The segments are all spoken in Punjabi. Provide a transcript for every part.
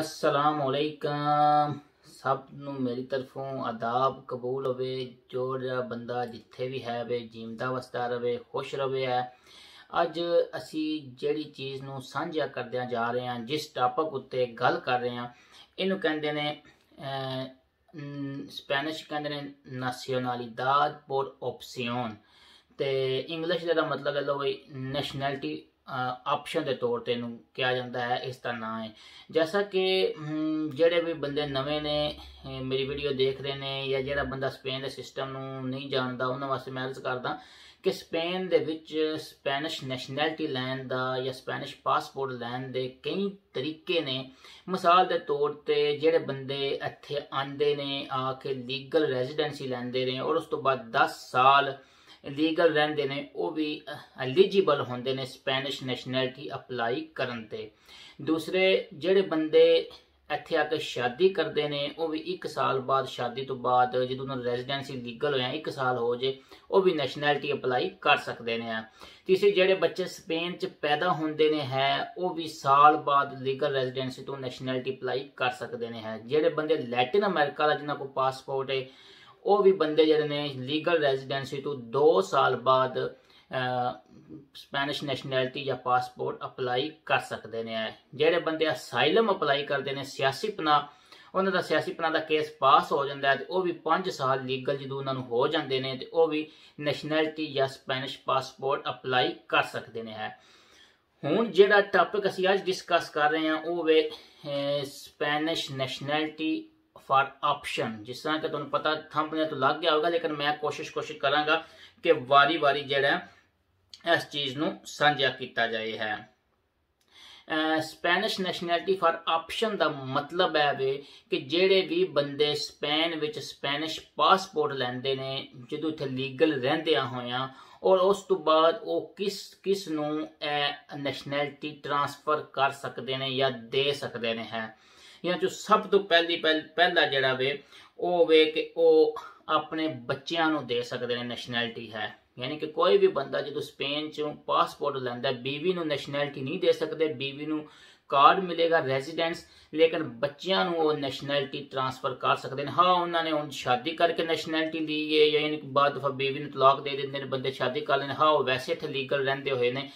ਅਸਲਾਮੁਅਲੈਕਮ। ਸਭ ਨੂੰ ਮੇਰੀ ਤਰਫੋਂ ਆਦਾਬ ਕਬੂਲ ਹੋਵੇ, ਜੋ ਜਿਹੜਾ ਬੰਦਾ ਜਿੱਥੇ ਵੀ ਹੈ ਵੇ ਜੀਵਦਾ ਵਸਦਾ ਰਵੇ, ਖੁਸ਼ ਰਵੇ ਹੈ। ਅੱਜ ਅਸੀਂ ਜਿਹੜੀ ਚੀਜ਼ ਨੂੰ ਸਾਂਝਾ ਕਰਦਿਆਂ ਜਾ ਰਹੇ ਹਾਂ, ਜਿਸ ਟਾਪਕ ਉੱਤੇ ਗੱਲ ਕਰ ਰਹੇ ਹਾਂ, ਇਹਨੂੰ ਕਹਿੰਦੇ ਨੇ ਸਪੈਨਿਸ਼ ਕਹਿੰਦੇ ਨੇ nacionalidad por opción। ਤੇ ਇੰਗਲਿਸ਼ ਦਾ ਮਤਲਬ ਹੈ ਲੋ ਬਈ ਨੈਸ਼ਨੈਲਿਟੀ ਆਪਸ਼ਨ ਦੇ ਤੌਰ ਤੇ ਇਹਨੂੰ ਕਿਹਾ ਜਾਂਦਾ ਹੈ, ਇਸ ਦਾ ਨਾਮ ਹੈ। ਜੈਸਾ ਕਿ ਜਿਹੜੇ ਵੀ ਬੰਦੇ ਨਵੇਂ ਨੇ ਮੇਰੀ ਵੀਡੀਓ ਦੇਖ ਰਹੇ ਨੇ ਜਾਂ ਜਿਹੜਾ ਬੰਦਾ ਸਪੇਨ ਦੇ ਸਿਸਟਮ ਨੂੰ ਨਹੀਂ ਜਾਣਦਾ, ਉਹਨਾਂ ਵਾਸਤੇ ਮੈਂ ਅਰਜ਼ ਕਰਦਾ ਕਿ ਸਪੇਨ ਦੇ ਵਿੱਚ ਸਪੈਨਿਸ਼ ਨੈਸ਼ਨੈਲਿਟੀ ਲੈਣ ਦਾ ਜਾਂ ਸਪੈਨਿਸ਼ ਪਾਸਪੋਰਟ ਲੈਣ ਦੇ ਕਈ ਤਰੀਕੇ ਨੇ। ਮਿਸਾਲ ਦੇ ਤੌਰ ਤੇ ਜਿਹੜੇ ਬੰਦੇ ਇੱਥੇ ਆਂਦੇ ਨੇ, ਆ ਕੇ ਲੀਗਲ ਰੈਜ਼ੀਡੈਂਸੀ ਲੈਂਦੇ ਨੇ ਔਰ ਉਸ ਤੋਂ ਬਾਅਦ 10 ਸਾਲ ਲੀਗਲ ਰਹਿੰਦੇ ਨੇ, ਉਹ ਵੀ ਐਲੀਜੀਬਲ ਹੁੰਦੇ ਨੇ ਸਪੈਨਿਸ਼ ਨੈਸ਼ਨੈਲਿਟੀ ਅਪਲਾਈ ਕਰਨ ਤੇ। ਦੂਸਰੇ ਜਿਹੜੇ ਬੰਦੇ ਇੱਥੇ ਆ ਕੇ ਸ਼ਾਦੀ ਕਰਦੇ ਨੇ, ਉਹ ਵੀ 1 ਸਾਲ ਬਾਅਦ, ਸ਼ਾਦੀ ਤੋਂ ਬਾਅਦ ਜਦੋਂ ਉਹਨਾਂ ਰੈਜ਼ੀਡੈਂਸੀ ਲੀਗਲ ਹੋਇਆ 1 ਸਾਲ ਹੋ ਜੇ, ਉਹ ਵੀ ਨੈਸ਼ਨੈਲਿਟੀ ਅਪਲਾਈ ਕਰ ਸਕਦੇ ਨੇ ਆ। ਤੀਸਰੇ ਜਿਹੜੇ ਬੱਚੇ ਸਪੇਨ 'ਚ ਪੈਦਾ ਹੁੰਦੇ ਨੇ ਹੈ, ਉਹ ਵੀ ਸਾਲ ਬਾਅਦ ਲੀਗਲ ਰੈਜ਼ੀਡੈਂਸੀ ਤੋਂ ਨੈਸ਼ਨੈਲਿਟੀ ਅਪਲਾਈ ਕਰ ਸਕਦੇ ਨੇ ਹੈ। ਜਿਹੜੇ ਬੰਦੇ ਲੈਟਿਨ ਅਮਰੀਕਾ ਦਾ ਜਿਨ੍ਹਾਂ ਕੋਲ ਪਾਸਪੋਰਟ ਹੈ ਉਹ ਵੀ ਬੰਦੇ ਜਿਹੜੇ ਨੇ ਲੀਗਲ ਰੈਜ਼ੀਡੈਂਸੀ ਤੋਂ 2 ਸਾਲ ਬਾਅਦ ਸਪੈਨਿਸ਼ ਨੈਸ਼ਨੈਲਿਟੀ ਜਾਂ ਪਾਸਪੋਰਟ ਅਪਲਾਈ ਕਰ ਸਕਦੇ ਨੇ ਜਿਹੜੇ ਬੰਦੇ ਅਸਾਈਲਮ ਅਪਲਾਈ ਕਰਦੇ ਨੇ, ਸਿਆਸੀ ਪਨਾ ਉਹਨਾਂ ਦਾ ਸਿਆਸੀ ਪਨਾ ਦਾ ਕੇਸ ਪਾਸ ਹੋ ਜਾਂਦਾ ਹੈ ਤੇ ਉਹ ਵੀ 5 ਸਾਲ ਲੀਗਲ ਜਦੋਂ ਉਹਨਾਂ ਨੂੰ ਹੋ ਜਾਂਦੇ ਨੇ ਤੇ ਉਹ ਵੀ ਨੈਸ਼ਨੈਲਿਟੀ ਜਾਂ ਸਪੈਨਿਸ਼ ਪਾਸਪੋਰਟ ਅਪਲਾਈ ਕਰ ਸਕਦੇ ਨੇ ਹੈ ਹੁਣ ਜਿਹੜਾ ਟਾਪਿਕ ਅਸੀਂ ਅੱਜ ਡਿਸਕਸ ਕਰ ਰਹੇ ਹਾਂ, ਉਹ ਵੇ ਸਪੈਨਿਸ਼ ਨੈਸ਼ਨੈਲਿਟੀ ਫਾਰ ਆਪਸ਼ਨ ਜਿਸ ਤਰ੍ਹਾਂ ਕਿ ਤੁਹਾਨੂੰ ਪਤਾ ਥੰਬਨੇਲ ਤੋਂ ਲੱਗ ਗਿਆ ਹੋਗਾ ਲੇਕਿਨ ਮੈਂ ਕੋਸ਼ਿਸ਼ ਕੋਸ਼ਿਸ਼ ਕਰਾਂਗਾ ਕਿ ਵਾਰੀ-ਵਾਰੀ ਜਿਹੜਾ ਇਸ ਚੀਜ਼ ਨੂੰ ਸਾਂਝਾ ਕੀਤਾ ਜਾਏ ਹੈ। ਸਪੈਨਿਸ਼ ਨੈਸ਼ਨੈਲਿਟੀ ਫਾਰ ਆਪਸ਼ਨ ਦਾ ਮਤਲਬ ਹੈ ਵੇ ਕਿ ਜਿਹੜੇ ਵੀ ਬੰਦੇ ਸਪੇਨ ਵਿੱਚ ਸਪੈਨਿਸ਼ ਪਾਸਪੋਰਟ ਲੈਂਦੇ ਨੇ, ਜਦੋਂ ਇੱਥੇ ਲੀਗਲ ਰਹਿੰਦਿਆਂ ਹੋਇਆਂ, ਔਰ ਉਸ ਤੋਂ ਬਾਅਦ ਉਹ ਕਿਸ ਕਿਸ ਨੂੰ ਇਹ ਨੈਸ਼ਨੈਲਿਟੀ ਟ੍ਰਾਂਸਫਰ ਕਰ ਸਕਦੇ ਨੇ ਜਾਂ ਦੇ ਸਕਦੇ ਨੇ ਹੈ। ਜਾਂ ਜੋ ਸਭ ਤੋਂ ਪਹਿਲੀ ਪਹਿਲਾ ਜਿਹੜਾ ਵੇ, ਉਹ ਵੇ ਕਿ ਉਹ ਆਪਣੇ ਬੱਚਿਆਂ ਨੂੰ ਦੇ ਸਕਦੇ ਨੇ ਨੈਸ਼ਨੈਲਿਟੀ ਹੈ। ਯਾਨੀ ਕਿ ਕੋਈ ਵੀ ਬੰਦਾ ਜਦੋਂ ਸਪੇਨ ਚੋਂ ਪਾਸਪੋਰਟ ਲੈਂਦਾ, ਬੀਵੀ ਨੂੰ ਨੈਸ਼ਨੈਲਿਟੀ ਨਹੀਂ ਦੇ ਸਕਦੇ, ਬੀਵੀ ਨੂੰ ਕਾਰਡ ਮਿਲੇਗਾ ਰੈਜ਼ੀਡੈਂਸ ਲੇਕਿਨ ਬੱਚਿਆਂ ਨੂੰ ਉਹ ਨੈਸ਼ਨੈਲਿਟੀ ਟ੍ਰਾਂਸਫਰ ਕਰ ਸਕਦੇ ਨੇ। ਹਾਂ, ਉਹਨਾਂ ਨੇ ਹੁਣ ਸ਼ਾਦੀ ਕਰਕੇ ਨੈਸ਼ਨੈਲਿਟੀ ਲਈ ਹੈ ਯਾਨੀ ਕਿ ਬਾਅਦ ਦਫਾ ਬੀਵੀ ਨੂੰ ਤਲਾਕ ਦੇ ਦਿੰਦੇ ਨੇ, ਬੰਦੇ ਸ਼ਾਦੀ ਕਰ ਲੈਣ ਹਾਂ, ਉਹ ਵੈਸੇ ਇੱਥੇ ਲੀਗਲ ਰਹਿੰਦੇ ਹੋਏ ਨੇ।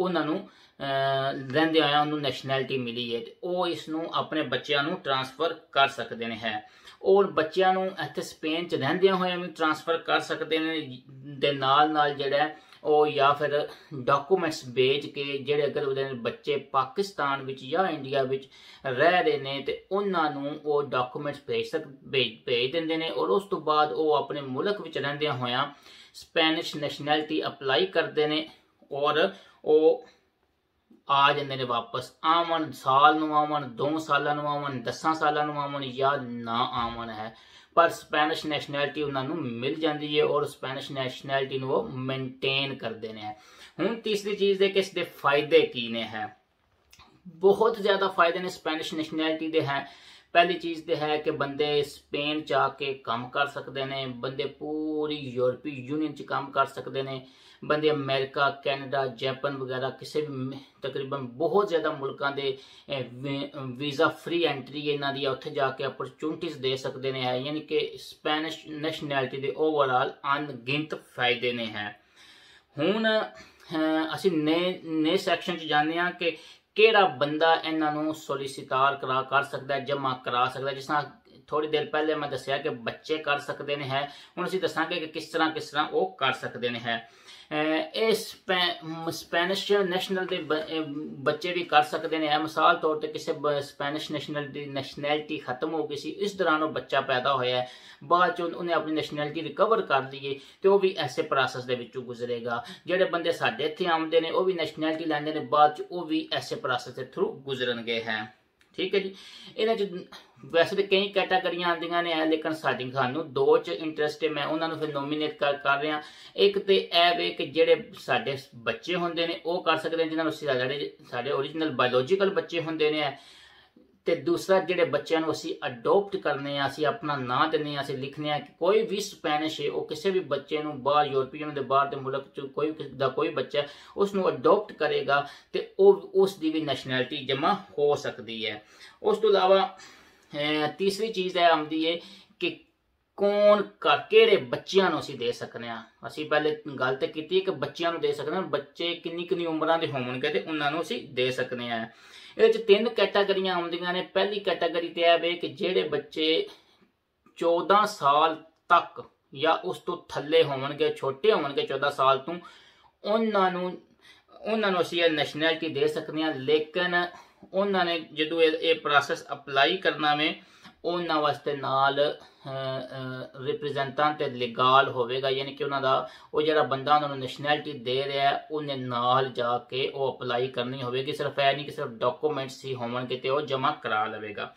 ਉਹਨਾਂ ਨੂੰ ਰਹਿੰਦੇ ਹੋਇਆ ਉਹਨੂੰ ਨੈਸ਼ਨੈਲਿਟੀ ਮਿਲੀ ਹੈ ਤੇ ਉਹ ਇਸ ਨੂੰ ਆਪਣੇ ਬੱਚਿਆਂ ਨੂੰ ਟ੍ਰਾਂਸਫਰ ਕਰ ਸਕਦੇ ਨੇ ਹੈ। ਔਰ ਬੱਚਿਆਂ ਨੂੰ ਇੱਥੇ ਸਪੇਨ 'ਚ ਰਹਿੰਦਿਆਂ ਹੋਇਆਂ ਵੀ ਟ੍ਰਾਂਸਫਰ ਕਰ ਸਕਦੇ ਨੇ, ਦੇ ਨਾਲ ਨਾਲ ਜਿਹੜਾ ਉਹ ਜਾਂ ਫਿਰ ਡਾਕੂਮੈਂਟਸ ਵੇਚ ਕੇ ਜਿਹੜੇ ਅਗਰ ਉਹਦੇ ਬੱਚੇ ਪਾਕਿਸਤਾਨ ਵਿੱਚ ਜਾਂ ਇੰਡੀਆ ਵਿੱਚ ਰਹਿ ਰਹੇ ਨੇ ਤੇ ਉਹਨਾਂ ਨੂੰ ਉਹ ਡਾਕੂਮੈਂਟਸ ਭੇਜ ਸਕ, ਭੇਜ ਦਿੰਦੇ ਨੇ ਔਰ ਉਸ ਤੋਂ ਬਾਅਦ ਉਹ ਆਪਣੇ ਮੁਲਕ ਵਿੱਚ ਰਹਿੰਦਿਆਂ ਹੋਇਆਂ ਸਪੈਨਿਸ਼ ਨੈਸ਼ਨੈਲਿਟੀ ਅਪਲਾਈ ਕਰਦੇ ਨੇ ਔਰ ਉਹ ਆ ਜਾਂਦੇ ਨੇ ਵਾਪਸ ਆਵਣ ਸਾਲ ਨੂੰ ਆਵਣ 2 ਸਾਲਾਂ ਨੂੰ ਆਵਣ 10 ਸਾਲਾਂ ਨੂੰ ਆਵਣ ਜਾਂ ਨਾ ਆਵਣ ਹੈ ਪਰ ਸਪੈਨਿਸ਼ ਨੈਸ਼ਨੈਲਿਟੀ ਉਹਨਾਂ ਨੂੰ ਮਿਲ ਜਾਂਦੀ ਹੈ ਔਰ ਸਪੈਨਿਸ਼ ਨੈਸ਼ਨੈਲਿਟੀ ਨੂੰ ਉਹ ਮੇਨਟੇਨ ਕਰਦੇ ਨੇ ਹੁਣ ਤੀਸਰੀ ਚੀਜ਼ ਦੇ ਕਿ ਇਸ ਦੇ ਫਾਇਦੇ ਕੀ ਨੇ ਹੈ ਬਹੁਤ ਜ਼ਿਆਦਾ ਫਾਇਦੇ ਨੇ ਸਪੈਨਿਸ਼ ਨੈਸ਼ਨੈਲਿਟੀ ਦੇ ਹੈ ਪਹਿਲੀ ਚੀਜ਼ ਤੇ ਹੈ ਕਿ ਬੰਦੇ ਸਪੇਨ ਚ ਆ ਕੇ ਕੰਮ ਕਰ ਸਕਦੇ ਨੇ, ਬੰਦੇ ਪੂਰੀ ਯੂਰਪੀ ਯੂਨੀਅਨ ਚ ਕੰਮ ਕਰ ਸਕਦੇ ਨੇ, ਬੰਦੇ ਅਮਰੀਕਾ, ਕੈਨੇਡਾ, ਜਾਪਾਨ ਵਗੈਰਾ ਕਿਸੇ ਵੀ ਤਕਰੀਬਨ ਬਹੁਤ ਜ਼ਿਆਦਾ ਮੁਲਕਾਂ ਦੇ ਵੀਜ਼ਾ ਫ੍ਰੀ ਐਂਟਰੀ ਇਹਨਾਂ ਦੀ ਉੱਥੇ ਜਾ ਕੇ ਅਪਰਚੂਨਿਟੀਆਂ ਦੇ ਸਕਦੇ ਨੇ ਹੈ, ਯਾਨੀ ਕਿ ਸਪੈਨਿਸ਼ ਨੈਸ਼ਨੈਲਿਟੀ ਦੇ ਓਵਰਆਲ ਅਨਗਿਣਤ ਫਾਇਦੇ ਨੇ ਹੈ। ਹੁਣ ਅਸੀਂ ਨੇ ਨੇ ਸੈਕਸ਼ਨ ਚ ਜਾਣਦੇ ਹਾਂ ਕਿ ਕਿਹੜਾ ਬੰਦਾ ਇਹਨਾਂ ਨੂੰ ਸੋਲਿਸਿਟਾਰ ਕਰਾ, ਕਰ ਸਕਦਾ, ਜਮ੍ਹਾਂ ਕਰਾ ਸਕਦਾ? ਜਿਸ ਤਰ੍ਹਾਂ ਥੋੜੀ ਦੇਰ ਪਹਿਲੇ ਮੈਂ ਦੱਸਿਆ ਕਿ ਬੱਚੇ ਕਰ ਸਕਦੇ ਨੇ ਹੈ। ਹੁਣ ਅਸੀਂ ਦੱਸਾਂਗੇ ਕਿ ਕਿਸ ਤਰ੍ਹਾਂ ਕਿਸ ਤਰ੍ਹਾਂ ਉਹ ਕਰ ਸਕਦੇ ਨੇ ਹੈ। ਇਹ ਸਪੈਨਿਸ਼ ਨੈਸ਼ਨਲ ਦੇ ਬੱਚੇ ਵੀ ਕਰ ਸਕਦੇ ਨੇ। ਮਿਸਾਲ ਤੌਰ ਤੇ ਕਿਸੇ ਸਪੈਨਿਸ਼ ਨੈਸ਼ਨਲ ਦੀ ਨੈਸ਼ਨੈਲਿਟੀ ਖਤਮ ਹੋ ਗਈ ਸੀ। ਇਸ ਦੌਰਾਨ ਉਹ ਬੱਚਾ ਪੈਦਾ ਹੋਇਆ ਹੈ। ਬਾਅਦ ਚ ਉਹਨੇ ਆਪਣੀ ਨੈਸ਼ਨੈਲਿਟੀ ਰਿਕਵਰ ਕਰ ਲਈਏ ਤੇ ਉਹ ਵੀ ਐਸੇ ਪ੍ਰੋਸੈਸ ਦੇ ਵਿੱਚੋਂ ਗੁਜ਼ਰੇਗਾ। ਜਿਹੜੇ ਬੰਦੇ ਸਾਡੇ ਇੱਥੇ ਆਉਂਦੇ ਨੇ, ਉਹ ਵੀ ਨੈਸ਼ਨੈਲਿਟੀ ਲੈਂਦੇ ਨੇ। ਬਾਅਦ ਚ ਉਹ ਵੀ ਐਸੇ ਪ੍ਰੋਸੈਸ ਦੇ ਥਰੂ ਗੁਜ਼ਰਨਗੇ ਹੈ। ਠੀਕ ਹੈ ਜੀ। ਇਹਨਾਂ ਚ ਵੈਸੇ ਤਾਂ ਕਈ ਕੈਟਾਗਰੀਆਂ ਆਉਂਦੀਆਂ ਨੇ ਲੇਕਿਨ ਸਾਡੀ ਸਾਨੂੰ ਦੋ ਚ ਇੰਟਰਸਟ ਹੈ ਮੈਂ ਉਹਨਾਂ ਨੂੰ ਫਿਰ ਨੋਮੀਨੇਟ ਕਰ ਕਰ ਰਿਹਾ। ਇੱਕ ਤੇ ਇਹ ਵੇ ਕਿ ਜਿਹੜੇ ਸਾਡੇ ਬੱਚੇ ਹੁੰਦੇ ਨੇ, ਉਹ ਕਰ ਸਕਦੇ ਨੇ, ਜਿਨ੍ਹਾਂ ਨੂੰ ਸਾਡੇ ਸਾਡੇ origignal ਬਾਇਓਲੋਜੀਕਲ ਬੱਚੇ ਹੁੰਦੇ ਨੇ ਤੇ ਦੂਸਰਾ ਜਿਹੜੇ ਬੱਚਿਆਂ ਨੂੰ ਅਸੀਂ ਅਡਾਪਟ ਕਰਨੇ ਆ, ਅਸੀਂ ਆਪਣਾ ਨਾਂ ਦਿੰਨੇ ਆ, ਅਸੀਂ ਲਿਖਨੇ ਆ ਕਿ ਕੋਈ ਵੀ ਸਪੈਨਿਸ਼ ਹੈ, ਉਹ ਕਿਸੇ ਵੀ ਬੱਚੇ ਨੂੰ ਬਾਹਰ ਯੂਰਪੀਅਨ ਦੇ ਬਾਹਰ ਦੇ ਮੁਲਕ ਚ ਕੋਈ ਦਾ ਕੋਈ ਬੱਚਾ ਉਸ ਨੂੰ ਅਡਾਪਟ ਕਰੇਗਾ ਤੇ ਉਹ ਉਸ ਦੀ ਵੀ ਨੈਸ਼ਨੈਲਿਟੀ ਜਮਾ ਹੋ ਸਕਦੀ ਹੈ। ਉਸ ਤੋਂ ਇਲਾਵਾ ਤੀਸਰੀ ਚੀਜ਼ ਇਹ ਆਉਂਦੀ ਹੈ ਕਿ ਕੌਣ ਕਰ ਕਿਹੜੇ ਬੱਚਿਆਂ ਨੂੰ ਅਸੀਂ ਦੇ ਸਕਨੇ ਆ? ਅਸੀਂ ਪਹਿਲੇ ਗੱਲ ਤੇ ਕੀਤੀ ਕਿ ਬੱਚਿਆਂ ਨੂੰ ਦੇ ਸਕਨੇ ਆ, ਬੱਚੇ ਕਿੰਨੀ ਕਿੰਨੀ ਉਮਰਾਂ ਦੇ ਹੋਣਗੇ ਤੇ ਉਹਨਾਂ ਨੂੰ ਅਸੀਂ ਦੇ ਸਕਨੇ ਆ। ਇਹਦੇ ਵਿੱਚ ਤਿੰਨ ਕੈਟਾਗਰੀਆਂ ਆਉਂਦੀਆਂ ਨੇ। ਪਹਿਲੀ ਕੈਟਾਗਰੀ ਤੇ ਇਹ ਵੇ ਕਿ ਜਿਹੜੇ ਬੱਚੇ 14 ਸਾਲ ਤੱਕ ਜਾਂ ਉਸ ਤੋਂ ਥੱਲੇ ਹੋਣਗੇ, ਛੋਟੇ ਹੋਣਗੇ 14 ਸਾਲ ਤੋਂ, ਉਹਨਾਂ ਨੂੰ ਉਹਨਾਂ ਨੂੰ ਅਸੀਂ ਇਹ ਨੈਸ਼ਨੈਲਿਟੀ ਦੇ ਸਕਦੇ ਹਾਂ ਲੇਕਿਨ ਉਹਨਾਂ ਨੇ ਜਦੋਂ ਇਹ ਪ੍ਰੋਸੈਸ ਅਪਲਾਈ ਕਰਨਾ ਵੇ ਉਹਨਾਂ ਵਾਸਤੇ ਨਾਲ ਰਿਪਰੈਜ਼ੈਂਟੈਂਟ ਤੇ ਲੀਗਲ ਹੋਵੇਗਾ, ਯਾਨੀ ਕਿ ਉਹਨਾਂ ਦਾ ਉਹ ਜਿਹੜਾ ਬੰਦਾ ਉਹਨਾਂ ਨੂੰ ਨੈਸ਼ਨੈਲਿਟੀ ਦੇ ਰਿਹਾ, ਉਹਨੇ ਨਾਲ ਜਾ ਕੇ ਉਹ ਅਪਲਾਈ ਕਰਨੀ ਹੋਵੇਗੀ। ਸਿਰਫ ਇਹ ਨਹੀਂ ਕਿ ਸਿਰਫ ਡਾਕੂਮੈਂਟਸ ਹੀ ਹੋਣਗੇ ਤੇ ਉਹ ਜਮ੍ਹਾਂ ਕਰਾ ਲਵੇਗਾ।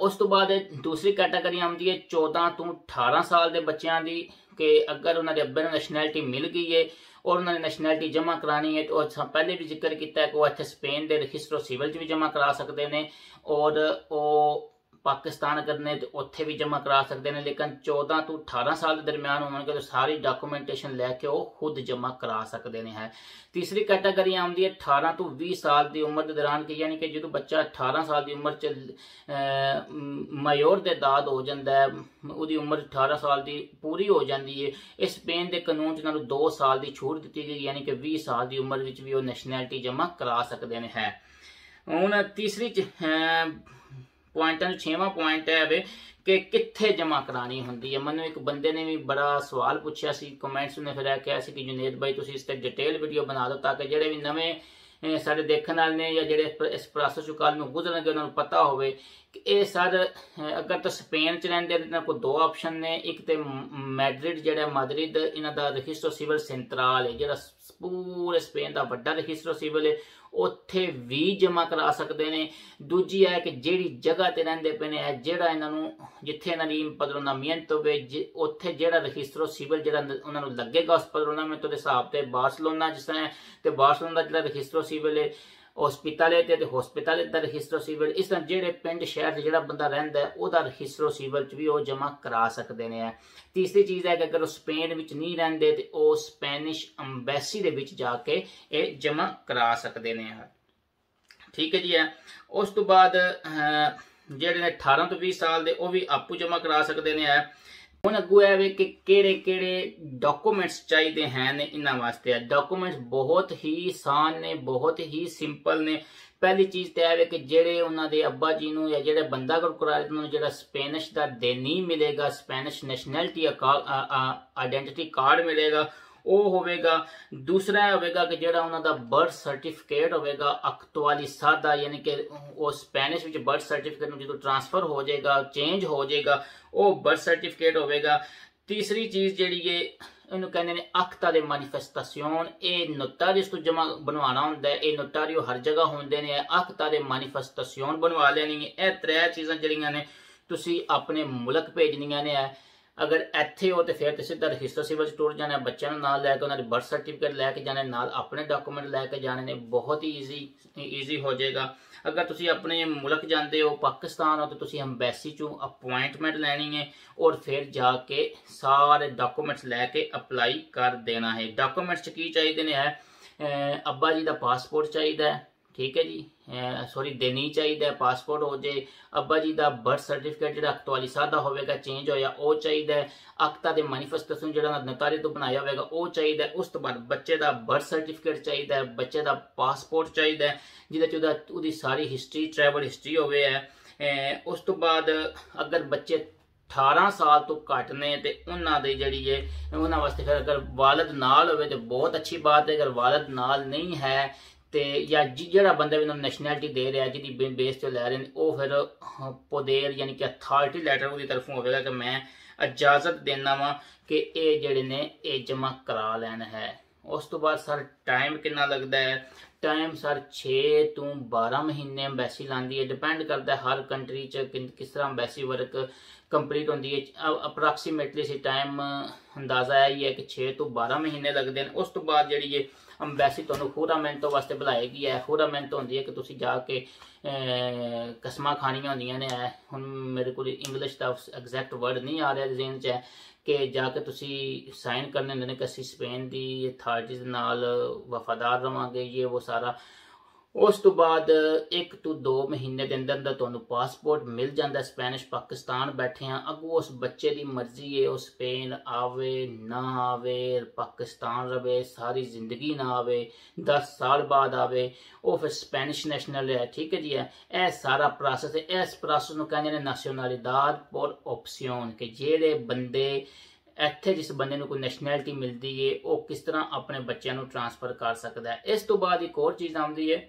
ਉਸ ਤੋਂ ਬਾਅਦ ਦੂਸਰੀ ਕੈਟਾਗਰੀ ਆਉਂਦੀ ਹੈ 14 ਤੋਂ 18 ਸਾਲ ਦੇ ਬੱਚਿਆਂ ਦੀ। ਕਿ ਅਗਰ ਉਹਨਾਂ ਦੇ ਅੱਬੇ ਨੂੰ ਨੈਸ਼ਨੈਲਿਟੀ ਮਿਲ ਗਈ ਹੈ ਔਰ ਉਹਨਾਂ ਨੇ ਨੈਸ਼ਨੈਲਿਟੀ ਜਮ੍ਹਾਂ ਕਰਾਣੀ ਹੈ ਤਾਂ ਉਹ ਪਹਿਲੇ ਵੀ ਜ਼ਿਕਰ ਕੀਤਾ ਹੈ ਕਿ ਉਹ ਇੱਥੇ ਸਪੇਨ ਦੇ ਰਜਿਸਟਰ ਸਿਵਲ 'ਚ ਵੀ ਜਮ੍ਹਾਂ ਨੇ ਔਰ ਪਾਕਿਸਤਾਨ ਕਰਨੇ ਤੇ ਉੱਥੇ ਵੀ ਜਮ੍ਹਾਂ ਕਰਾ ਸਕਦੇ ਨੇ, ਲੇਕਿਨ 14 ਤੋਂ 18 ਸਾਲ ਦੇ ਦਰਮਿਆਨ ਹੋਣਗੇ ਤਾਂ ਸਾਰੀ ਡਾਕੂਮੈਂਟੇਸ਼ਨ ਲੈ ਕੇ ਉਹ ਖੁਦ ਜਮ੍ਹਾਂ ਕਰਾ ਸਕਦੇ ਨੇ ਹੈ। ਤੀਸਰੀ ਕੈਟਾਗਰੀ ਆਉਂਦੀ ਹੈ 18 ਤੋਂ 20 ਸਾਲ ਦੀ ਉਮਰ ਦੇ ਦੌਰਾਨ ਕਿ ਯਾਨੀ ਕਿ ਜਦੋਂ ਬੱਚਾ 18 ਸਾਲ ਦੀ ਉਮਰ ਚ ਮਾਇਓਰ ਦੇ ਦਾਦ ਹੋ ਜਾਂਦਾ ਹੈ, ਉਹਦੀ ਉਮਰ 18 ਸਾਲ ਦੀ ਪੂਰੀ ਹੋ ਜਾਂਦੀ ਹੈ, ਇਸ ਸਪੇਨ ਦੇ ਕਾਨੂੰਨ 'ਚ ਇਹਨਾਂ ਨੂੰ 2 ਸਾਲ ਦੀ ਛੂਟ ਦਿੱਤੀ ਗਈ, ਯਾਨੀ ਕਿ 20 ਸਾਲ ਦੀ ਉਮਰ ਵਿੱਚ ਵੀ ਉਹ ਨੈਸ਼ਨੈਲਿਟੀ ਜਮ੍ਹਾਂ ਕਰਾ ਸਕਦੇ ਨੇ ਹੈ। ਹੁਣ ਤੀਸਰੀ 'ਚ ਪੁਆਇੰਟਾਂ ਨੂੰ ਛੇਵਾਂ ਪੁਆਇੰਟ ਹੈ ਵੇ ਕਿ ਕਿੱਥੇ ਜਮ੍ਹਾਂ ਕਰਾਣੀ ਹੁੰਦੀ ਹੈ। ਮੈਨੂੰ ਇੱਕ ਬੰਦੇ ਨੇ ਵੀ ਬੜਾ ਸਵਾਲ ਪੁੱਛਿਆ ਸੀ ਕਮੈਂਟਸ ਨੇ ਫਿਰ ਕਿਹਾ ਸੀ ਕਿ ਜੁਨੇਦ ਭਾਈ ਤੁਸੀਂ ਇਸ ਤੇ ਡਿਟੇਲ ਵੀਡੀਓ ਬਣਾ ਦਿਓ ਤਾਂ ਕਿ ਜਿਹੜੇ ਵੀ ਨਵੇਂ ਸਾਡੇ ਦੇਖਣ ਵਾਲੇ ਨੇ ਜਾਂ ਜਿਹੜੇ ਇਸ ਪ੍ਰੋਸੈਸ ਨੂੰ ਕੱਲ ਨੂੰ ਗੁਜ਼ਰਨਗੇ, ਉਹਨਾਂ ਨੂੰ ਪਤਾ ਹੋਵੇ ਇਹ ਸਰ, ਅਗਰ ਤਾਂ ਸਪੇਨ ਚ ਰਹਿੰਦੇ ਨੇ ਤਾਂ ਕੋਈ ਦੋ ਆਪਸ਼ਨ ਨੇ, ਇੱਕ ਤੇ ਮੈਡਰਿਡ ਜਿਹੜਾ ਮਾਦਰਿਦ, ਇਹਨਾਂ ਦਾ ਰਜਿਸਟਰ ਸਿਵਲ ਸੈਂਟਰਲ ਹੈ, ਜਿਹੜਾ ਪੂਰੇ ਸਪੇਨ ਦਾ ਵੱਡਾ ਰਜਿਸਟਰ ਸਿਵਲ ਹੈ, ਉੱਥੇ ਵੀ ਜਮ੍ਹਾਂ ਕਰਾ ਸਕਦੇ ਨੇ। ਦੂਜੀ ਹੈ ਕਿ ਜਿਹੜੀ ਜਗ੍ਹਾ ਤੇ ਰਹਿੰਦੇ ਪਏ ਨੇ ਹੈ ਜਿਹੜਾ ਇਹਨਾਂ ਨੂੰ, ਜਿੱਥੇ ਇਹਨਾਂ ਦੀ ਪਦਰੋਨਾਮੀਅੰਟ ਹੋਵੇ ਉੱਥੇ ਜਿਹੜਾ ਰਜਿਸਟਰੋ ਸਿਵਲ ਜਿਹੜਾ ਉਹਨਾਂ ਨੂੰ ਲੱਗੇਗਾ ਉਸ ਪਦਰੋਨਾਮੀਅੰਟ ਦੇ ਹਿਸਾਬ ਤੇ ਬਾਰਸਲੋਨਾ ਜਿਸ ਤਰ੍ਹਾਂ ਤੇ ਬਾਰਸਲੋਨਾ ਦਾ ਜਿਹੜਾ ਰਜਿਸਟਰੋ ਸਿਵਲ ਹੈ ਹਸਪੀਟਲ ਤੇ ਤੇ ਹਸਪੀਟਲ ਦਾ ਰਜਿਸਟਰ ਸਿਵਲ, ਇਸ ਤਰ੍ਹਾਂ ਜਿਹੜੇ ਪਿੰਡ, ਸ਼ਹਿਰ 'ਚ ਜਿਹੜਾ ਬੰਦਾ ਰਹਿੰਦਾ ਉਹਦਾ ਰਜਿਸਟਰ ਸਿਵਲ ਚ ਵੀ ਉਹ ਜਮ੍ਹਾਂ ਕਰਾ ਸਕਦੇ ਨੇ ਤੀਸਰੀ ਚੀਜ਼ ਹੈ ਕਿ ਅਗਰ ਉਹ ਸਪੇਨ ਵਿੱਚ ਨਹੀਂ ਰਹਿੰਦੇ ਤੇ ਉਹ ਸਪੈਨਿਸ਼ ਐਮਬੈਸੀ ਦੇ ਵਿੱਚ ਜਾ ਕੇ ਇਹ ਜਮ੍ਹਾਂ ਕਰਾ ਸਕਦੇ ਨੇ ਠੀਕ ਹੈ ਜੀ ਉਸ ਤੋਂ ਬਾਅਦ ਜਿਹੜੇ ਨੇ 18 ਤੋਂ 20 ਸਾਲ ਦੇ, ਉਹ ਵੀ ਆਪੂ ਜਮਾ ਕਰਾ ਸਕਦੇ ਨੇ ਹੈ ਹੁਣ ਅੱਗੂ ਹੈ ਵੇ ਕਿ ਕਿਹੜੇ ਕਿਹੜੇ ਡਾਕੂਮੈਂਟਸ ਚਾਹੀਦੇ ਹਨ ਇਹਨਾਂ ਵਾਸਤੇ ਡਾਕੂਮੈਂਟਸ ਬਹੁਤ ਹੀ ਆਸਾਨ ਨੇ, ਬਹੁਤ ਹੀ ਸਿੰਪਲ ਨੇ। ਪਹਿਲੀ ਚੀਜ਼ ਤੇ ਹੈ ਕਿ ਜਿਹੜੇ ਉਹਨਾਂ ਦੇ ਅੱਬਾ ਜੀ ਨੂੰ ਜਾਂ ਜਿਹੜੇ ਬੰਦਾ ਕੋਲ ਨੂੰ ਜਿਹੜਾ ਸਪੈਨਿਸ਼ ਦਾ ਦੇਨੀ ਮਿਲੇਗਾ ਸਪੈਨਿਸ਼ ਨੈਸ਼ਨੈਲਿਟੀ ਆਇਡੈਂਟੀਟੀ ਕਾਰਡ ਮਿਲੇਗਾ ਉਹ ਹੋਵੇਗਾ, ਦੂਸਰਾ ਹੋਵੇਗਾ ਕਿ ਜਿਹੜਾ ਉਹਨਾਂ ਦਾ ਬਰਥ ਸਰਟੀਫਿਕੇਟ ਹੋਵੇਗਾ ਅਕਤੁਆਲੀ ਸਾਦਾ ਯਾਨੀ ਕਿ ਉਹ ਸਪੈਨਿਸ਼ ਵਿੱਚ ਬਰਥ ਸਰਟੀਫਿਕੇਟ ਨੂੰ ਜਦੋਂ ਟ੍ਰਾਂਸਫਰ ਹੋ ਜਾਏਗਾ ਚੇਂਜ ਹੋ ਜਾਏਗਾ, ਉਹ ਬਰਥ ਸਰਟੀਫਿਕੇਟ ਹੋਵੇਗਾ। ਤੀਸਰੀ ਚੀਜ਼ ਜਿਹੜੀ ਹੈ ਇਹਨੂੰ ਕਹਿੰਦੇ ਨੇ ਅਕਤਾ ਦੇ ਮੈਨੀਫੈਸਟੇਸ਼ਨ ਇਹ ਨੋਟਾਰੀਸ ਤੋਂ ਜਮਾ ਬਣਵਾਉਣਾ ਹੁੰਦਾ ਹੈ। ਇਹ ਨੋਟਾਰੀਓ ਹਰ ਜਗ੍ਹਾ ਹੁੰਦੇ ਨੇ ਅਕਤਾ ਦੇ ਮੈਨੀਫੈਸਟੇਸ਼ਨ ਬਣਵਾ ਲੈਣੀ ਇਹ ਤਰੇ ਚੀਜ਼ਾਂ ਜਿਹੜੀਆਂ ਨੇ ਤੁਸੀਂ ਆਪਣੇ ਮੁਲਕ ਭੇਜਣੀਆਂ ਨੇ ਅਗਰ ਇੱਥੇ ਹੋ ਤੇ ਫਿਰ ਤੇ ਸਿੱਧਾ ਰਜਿਸਟਰ ਸਿਵਲ ਸਟੋਰ ਜਾਣਾ, ਬੱਚਿਆਂ ਨੂੰ ਨਾਲ ਲੈ ਕੇ ਉਹਨਾਂ ਦੇ ਬਰਥ ਸਰਟੀਫਿਕੇਟ ਲੈ ਕੇ ਜਾਣੇ, ਨਾਲ ਆਪਣੇ ਡਾਕੂਮੈਂਟ ਲੈ ਕੇ ਜਾਣੇ ਨੇ, ਬਹੁਤ ਹੀ ਈਜ਼ੀ ਈਜ਼ੀ ਹੋ ਜਾਏਗਾ। ਅਗਰ ਤੁਸੀਂ ਆਪਣੇ ਮੁਲਕ ਜਾਂਦੇ ਹੋ, ਪਾਕਿਸਤਾਨ ਹੋ ਤਾਂ ਤੁਸੀਂ ਐਮਬੈਸੀ ਚੋਂ ਅਪਾਇੰਟਮੈਂਟ ਲੈਣੀ ਹੈ ਔਰ ਫਿਰ ਜਾ ਕੇ ਸਾਰੇ ਡਾਕੂਮੈਂਟਸ ਲੈ ਕੇ ਅਪਲਾਈ ਕਰ ਦੇਣਾ ਹੈ। ਡਾਕੂਮੈਂਟਸ ਕੀ ਚਾਹੀਦੇ ਨੇ ਹੈ? ਅੱਬਾ ਜੀ ਦਾ ਪਾਸਪੋਰਟ ਚਾਹੀਦਾ ਹੈ ਠੀਕ ਹੈ ਜੀ। ਸੌਰੀ ਦੇਣੀ ਚਾਹੀਦਾ ਪਾਸਪੋਰਟ ਹੋ ਜੇ। ਅੱਬਾ ਜੀ ਦਾ ਬਰਥ ਸਰਟੀਫਿਕੇਟ ਜਿਹੜਾ ਅਕਤਵਾਲੀ ਦਾ ਹੋਵੇਗਾ ਚੇਂਜ ਹੋਇਆ, ਉਹ ਚਾਹੀਦਾ ਹੈ। ਅਕਤਾ ਦੇ ਮੈਨੀਫੈਸਟੇਸ਼ਨ ਜਿਹੜਾ ਨਤਾਰੇ ਤੋਂ ਬਣਾਇਆ ਹੋਵੇਗਾ, ਉਹ ਚਾਹੀਦਾ ਉਸ ਤੋਂ ਬਾਅਦ ਬੱਚੇ ਦਾ ਬਰਥ ਸਰਟੀਫਿਕੇਟ ਚਾਹੀਦਾ ਬੱਚੇ ਦਾ ਪਾਸਪੋਰਟ ਚਾਹੀਦਾ ਜਿਹਦੇ ਚ ਉਹਦਾ, ਉਹਦੀ ਸਾਰੀ ਹਿਸਟਰੀ ਟਰੈਵਲ ਹਿਸਟਰੀ ਹੋਵੇ ਹੈ। ਉਸ ਤੋਂ ਬਾਅਦ ਅਗਰ ਬੱਚੇ 18 ਸਾਲ ਤੋਂ ਘੱਟ ਨੇ ਤੇ ਉਹਨਾਂ ਦੇ ਜਿਹੜੀ ਹੈ, ਉਹਨਾਂ ਵਾਸਤੇ ਫਿਰ ਅਗਰ ਵਾਲਦ ਨਾਲ ਹੋਵੇ ਤੇ ਬਹੁਤ ਅੱਛੀ ਬਾਤ ਹੈ। ਅਗਰ ਵਾਲਦ ਨਾਲ ਨਹੀਂ ਹੈ ਤੇ ਜਾਂ ਜਿਹੜਾ ਬੰਦਾ ਵੀ ਉਹਨਾਂ ਨੂੰ ਨੈਸ਼ਨੈਲਿਟੀ ਦੇ ਰਿਹਾ, ਜਿਹਦੀ ਬੇਸ ਤੇ ਲੈ ਰਹੇ ਨੇ, ਉਹ ਫਿਰ ਪੋਦੇਰ ਯਾਨੀ ਕਿ ਅਥਾਰਟੀ ਲੈਟਰ ਉਹਦੀ ਤਰਫੋਂ ਹੋਵੇਗਾ ਕਿ ਮੈਂ ਇਜਾਜ਼ਤ ਦੇਣਾ ਵਾ ਕਿ ਇਹ ਜਿਹੜੇ ਨੇ, ਇਹ ਜਮ੍ਹਾਂ ਕਰਾ ਲੈਣ ਹੈ। ਉਸ ਤੋਂ ਬਾਅਦ ਸਰ ਟਾਈਮ ਕਿੰਨਾ ਲੱਗਦਾ ਹੈ? ਟਾਈਮ ਸਰ 6 ਤੋਂ 12 ਮਹੀਨੇ ਐਮਬੈਸੀ ਲਾਂਦੀ ਹੈ। ਡਿਪੈਂਡ ਕਰਦਾ ਹਰ ਕੰਟਰੀ ਚ ਕਿਨ- ਕਿਸ ਤਰ੍ਹਾਂ ਐਮਬੈਸੀ ਵਰਕ ਕੰਪਲੀਟ ਹੁੰਦੀ ਹੈ। ਅਪਰੋਕਸੀਮੇਟਲੀ ਸੀ ਟਾਈਮ ਅੰਦਾਜ਼ਾ ਹੈ, ਇਹ ਹੈ ਕਿ 6 ਤੋਂ 12 ਮਹੀਨੇ ਲੱਗਦੇ ਨੇ। ਉਸ ਤੋਂ ਬਾਅਦ ਜਿਹੜੀ ਹੈ ਅੰਬੈਸੀ ਤੁਹਾਨੂੰ ਫੋਰਾਮੈਂਟੋ ਵਾਸਤੇ ਬੁਲਾਏਗੀ ਹੈ। ਫੋਰਾਮੈਂਟੋ ਹੁੰਦੀ ਹੈ ਕਿ ਤੁਸੀਂ ਜਾ ਕੇ ਕਸਮਾਂ ਖਾਣੀਆਂ ਹੁੰਦੀਆਂ ਨੇ। ਹੁਣ ਮੇਰੇ ਕੋਲ ਇੰਗਲਿਸ਼ ਦਾ ਐਗਜ਼ੈਕਟ ਵਰਡ ਨਹੀਂ ਆ ਰਿਹਾ ਜ਼ਿਹਨ 'ਚ। ਹੈ ਕਿ ਜਾ ਕੇ ਤੁਸੀਂ ਸਾਈਨ ਕਰਨੇ ਹੁੰਦੇ ਨੇ ਕਿ ਅਸੀਂ ਸਪੇਨ ਦੀ ਅਥਾਰਟੀਜ਼ ਨਾਲ ਵਫਾਦਾਰ ਰਵਾਂਗੇ, ਇਹ ਉਹ ਸਾਰਾ ਉਸ ਤੋਂ ਬਾਅਦ 1 ਤੋਂ 2 ਮਹੀਨੇ ਦੇ ਅੰਦਰ ਅੰਦਰ ਤੁਹਾਨੂੰ ਪਾਸਪੋਰਟ ਮਿਲ ਜਾਂਦਾ ਸਪੈਨਿਸ਼ ਪਾਕਿਸਤਾਨ ਬੈਠੇ ਆ ਅੱਗੋਂ ਉਸ ਬੱਚੇ ਦੀ ਮਰਜ਼ੀ ਹੈ ਉਹ ਸਪੇਨ ਆਵੇ, ਨਾ ਆਵੇ ਪਾਕਿਸਤਾਨ ਰਵੇ, ਸਾਰੀ ਜ਼ਿੰਦਗੀ ਨਾ ਆਵੇ 10 ਸਾਲ ਬਾਅਦ ਆਵੇ, ਉਹ ਫਿਰ ਸਪੈਨਿਸ਼ ਨੈਸ਼ਨਲ ਹੈ, ਠੀਕ ਹੈ ਜੀ, ਇਹ ਇਹ ਸਾਰਾ ਪ੍ਰੋਸੈਸ ਹੈ। ਇਸ ਪ੍ਰੋਸੈਸ ਨੂੰ ਕਹਿੰਦੇ ਨੇ ਨੈਸ਼ਨਲਿਡad por opción ਕਿ ਜਿਹੜੇ ਬੰਦੇ ਇੱਥੇ ਜਿਸ ਬੰਦੇ ਨੂੰ ਕੋਈ ਨੈਸ਼ਨੈਲਿਟੀ ਮਿਲਦੀ ਏ, ਉਹ ਕਿਸ ਤਰ੍ਹਾਂ ਆਪਣੇ ਬੱਚਿਆਂ ਨੂੰ ਟਰਾਂਸਫਰ ਕਰ ਸਕਦਾ ਹੈ। ਇਸ ਤੋਂ ਬਾਅਦ ਇੱਕ ਹੋਰ ਚੀਜ਼ ਆਉਂਦੀ ਹੈ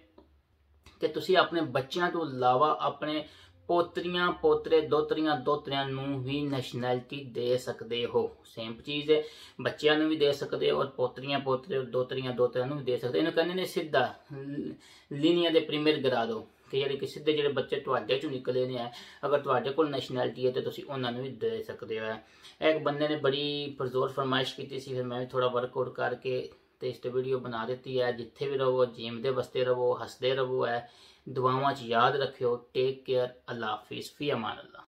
ਕਿ ਤੁਸੀਂ ਆਪਣੇ ਬੱਚਿਆਂ ਤੋਂ ਇਲਾਵਾ ਆਪਣੇ ਪੋਤਰੀਆਂ, ਪੋਤਰੇ, ਦੋਤਰੀਆਂ, ਦੋਤਰਿਆਂ ਨੂੰ ਵੀ ਨੈਸ਼ਨੈਲਿਟੀ ਦੇ ਸਕਦੇ ਹੋ। ਸੇਮ ਚੀਜ਼ ਹੈ, ਬੱਚਿਆਂ ਨੂੰ ਵੀ ਦੇ ਸਕਦੇ ਹੋ ਔਰ ਪੋਤਰੀਆਂ, ਪੋਤਰੇ, ਦੋਤਰੀਆਂ, ਦੋਤਰਿਆਂ ਨੂੰ ਵੀ ਦੇ ਸਕਦੇ ਇਹਨੂੰ ਕਹਿੰਦੇ ਨੇ ਸਿੱਧਾ, ਲੀਨੀਆ ਦੇ ਪ੍ਰੀਮੀਅਰ ਗਰਾਦੋ ਕਿ ਜਿਹੜੇ ਕਿ ਸਿੱਧੇ ਜਿਹੜੇ ਬੱਚੇ ਤੁਹਾਡੇ ਚੋਂ ਨਿਕਲੇ ਨੇ ਹੈ ਅਗਰ ਤੁਹਾਡੇ ਕੋਲ ਨੈਸ਼ਨੈਲਿਟੀ ਹੈ ਤੇ ਤੁਸੀਂ ਉਹਨਾਂ ਨੂੰ ਵੀ ਦੇ ਸਕਦੇ ਹੋ ਇਹ ਇੱਕ ਬੰਦੇ ਨੇ ਬੜੀ ਪਰਜ਼ੋਰ ਫਰਮਾਇਸ਼ ਕੀਤੀ ਸੀ, ਫਿਰ ਮੈਂ ਵੀ ਥੋੜਾ ਵਰਕਆਊਟ ਕਰਕੇ ਤੇ ਇਸ ਵੀਡੀਓ ਬਣਾ ਦਿੱਤੀ ਹੈ, ਜਿੱਥੇ ਵੀ ਰਹੋ ਜੀਮਦੇ ਬਸਤੇ ਰਹੋ, ਹੱਸਦੇ ਰਹੋ ਹੈ ਦੁਆਵਾਂ 'ਚ ਯਾਦ ਰੱਖਿਓ ਟੇਕ ਕੇਅਰ ਅੱਲਾ ਹਾਫਿਜ਼, ਫੀ ਅਮਾਨ ਅੱਲਾ